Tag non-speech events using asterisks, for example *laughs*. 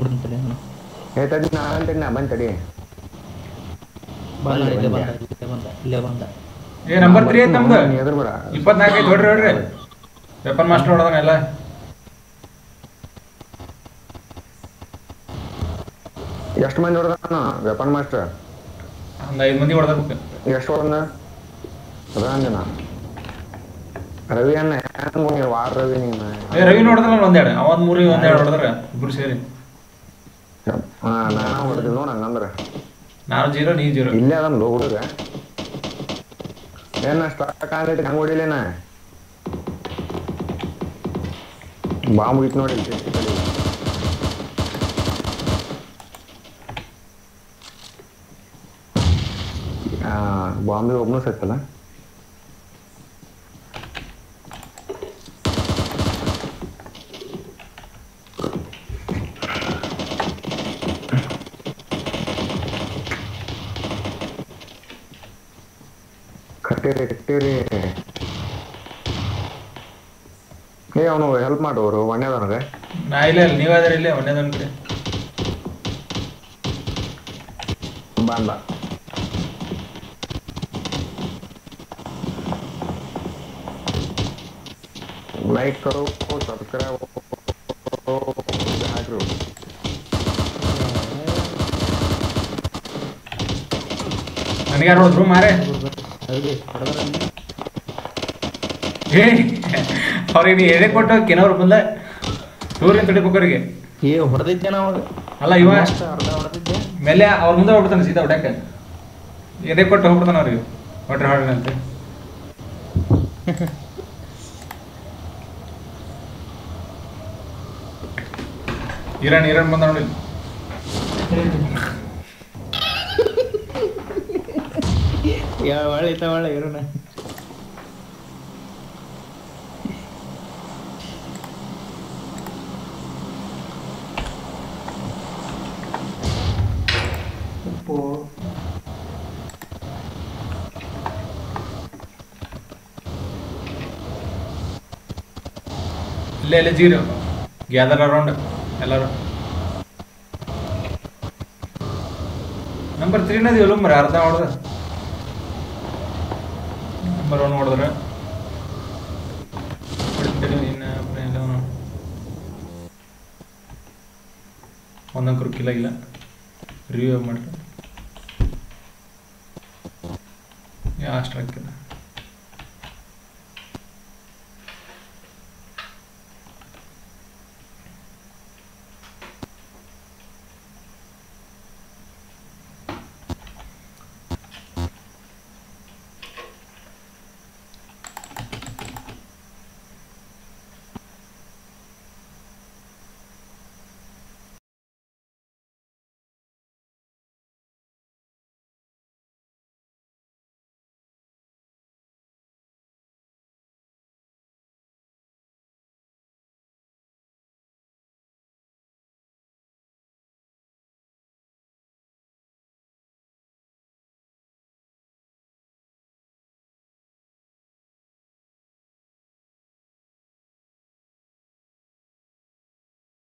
ಬಿಡ್ತೀನಿ ತಡಿ ನಾನು. ಏ ತಡಿ ನಾ ಅಂತೀನಿ ನಾ ಬಂದ್ ತಡಿ. ಬಂದ ಇಲ್ಲೇ ಬಂದೆ. ಬಂದ ಇಲ್ಲೇ ಬಂದ ಇಲ್ಲೇ ಬಂದ. ಏ ನಂಬರ್ ತ್ರೀ ಐತೆ ನಮ್ದು. ಇಪ್ಪತ್ನಾಲ್ಕು ಐತೆ ಹೊಡ್ರಿ ಹೊಡ್ರಿ ವೆಪನ್ ಮಾಸ್ಟರ್ ಹೊಡೆದಾನ ಎಲ್ಲ. ಎಷ್ಟು ಮಂದಿ ಹೊಡೆದಾನ? ವೆಪನ್ ಮಾಸ್ಟರ್ ಒಂದು ಐದು ಮಂದಿ ಎಷ್ಟು ಹೊಡೆದ ಅಂದಿನ ರವಿ ಅಣ್ಣ ವಾರ ರವಿ ನೀನು. ಏ ರವಿ ನೋಡಿದ್ರಲ್ಲ ಒಂದೆರಡು. ಅವನ್ ಮೂರಿ ಒಂದೆರಡು ಹೊಡೆದ್ರ ಇಬ್ರು ಸೇರಿ. ನಾನು ಹೊಡೆದಿಲ್ಲ ನೋಡಿ ಹಂಗಂದ್ರೆ. ನಾನು ಜೀರೋ ನೀ ಜೀರೋ. ಇಲ್ಲೇ ಅದನ್ ಲೋ ಹುಡುಗ. ಏನ ಸ್ಟಾಕ್ ಆಗಿಟ್ಟು ಹಂಗೆ ಹೊಡಿಲೇನ ಬಾಂಬ್ ಇಟ್ ನೋಡಿ. ಬಾಂಬೆ ಒಬ್ಬನು ಸತ್ತಲ್ಲ ಏ ಅವನು ಹೆಲ್ಪ್ ಮಾಡೋರು ಒಣ್ಣೆದವನಿಗೆ ನಾ ಇಲ್ಲ ಇಲ್ಲ ನೀವ್ ಅದ್ರ ಇಲ್ಲೇ ಒಂದೇದೊಂದ್ ಕಡೆ ಬಂದ लाइक करो सब्सक्राइब हाकरो ನನಗೆ ಯಾರು ಹೊಡೆದ್ರು ಮಾರೇ ರವಿ ಹೊಡೆದ್ರ ಏ ಅವ್ರಿಗೆ ನೀ ಎಡೆ ಕೊಟ್ಟು ಕೆನವ್ರು ಬಂದ. ಟೂರಿನ ತಡಿಬೇಕು ಅವ್ರಿಗೆ. ಏ ಹೊಡೆದಿದ್ದೆ ಅವಾಗ ಅಲ್ಲ ಇವ ಹೊಡೆದಿದ್ದೆ. ಮೇಲೆ ಅವ್ರ ಮುಂದೆ ಹೋಗ್ಬಿಡ್ತಾನೆ ಸೀದಾ ಹೊಡ್ಯಾಕ. ಎದೆ ಕೊಟ್ಟು ಹೋಗ್ಬಿಡ್ತಾನೆ ಅವ್ರಿಗೆ ಹೊಟ್ರೆ ಹೊಡ್ರಿ ಅಂತ. *laughs* ಇರಾನ್ ಇರಾನ್ ಬಂದ ನೋಡಿ. ಯಾವ ಒಳ್ಳೆ ಇರೋಣ ಇಲ್ಲೇ ಇಲ್ಲೇ ಜೀರೋ. ಗ್ಯಾದರ್ ಅರೌಂಡ್ ಎಲ್ಲರೂ. ನಂಬರ್ ತ್ರೀನದು ಇಲ್ಲ ಮರ ಅರ್ಧ ಹೊಡೆದ ನಂಬರ್ ಒನ್ ಹೊಡೆದ್ರ ಒಂದೊಂದು ಕುರುಕಿಲ್ಲ ಇಲ್ಲ. ರಿವ್ಯೂ ಅಷ್ಟು ಹಾಕಿದ